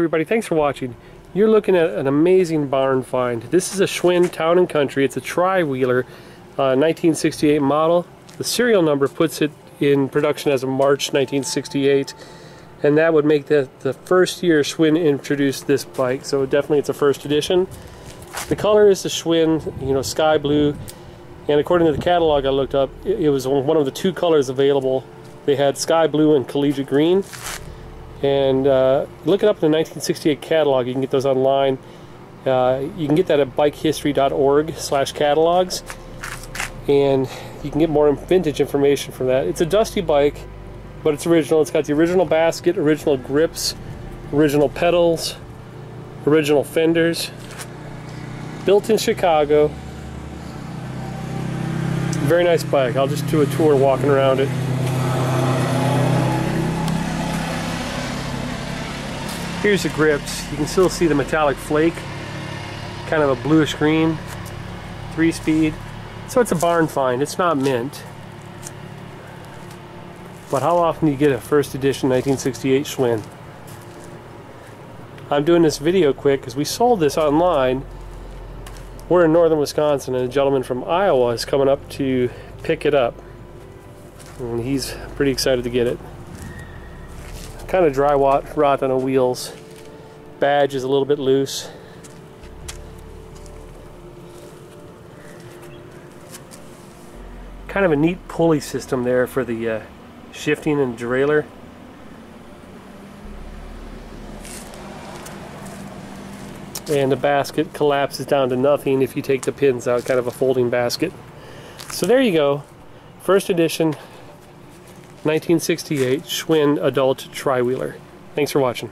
everybody, thanks for watching. You're looking at an amazing barn find. This is a Schwinn Town & Country. It's a tri-wheeler, uh, 1968 model. The serial number puts it in production as of March 1968 and that would make the, the first year Schwinn introduced this bike so definitely it's a first edition. The color is the Schwinn, you know, sky blue and according to the catalog I looked up it, it was one of the two colors available. They had sky blue and collegiate green and uh, look it up in the 1968 catalog. You can get those online. Uh, you can get that at bikehistory.org slash catalogs. And you can get more vintage information from that. It's a dusty bike, but it's original. It's got the original basket, original grips, original pedals, original fenders. Built in Chicago. Very nice bike. I'll just do a tour walking around it. Here's the grips. You can still see the metallic flake. Kind of a bluish green. Three speed. So it's a barn find. It's not mint. But how often do you get a first edition 1968 Schwinn? I'm doing this video quick because we sold this online. We're in northern Wisconsin and a gentleman from Iowa is coming up to pick it up. And he's pretty excited to get it kind of dry rot, on the wheels. Badge is a little bit loose. Kind of a neat pulley system there for the uh, shifting and derailleur. And the basket collapses down to nothing if you take the pins out, kind of a folding basket. So there you go. First edition 1968 Schwinn Adult Tri-Wheeler. Thanks for watching.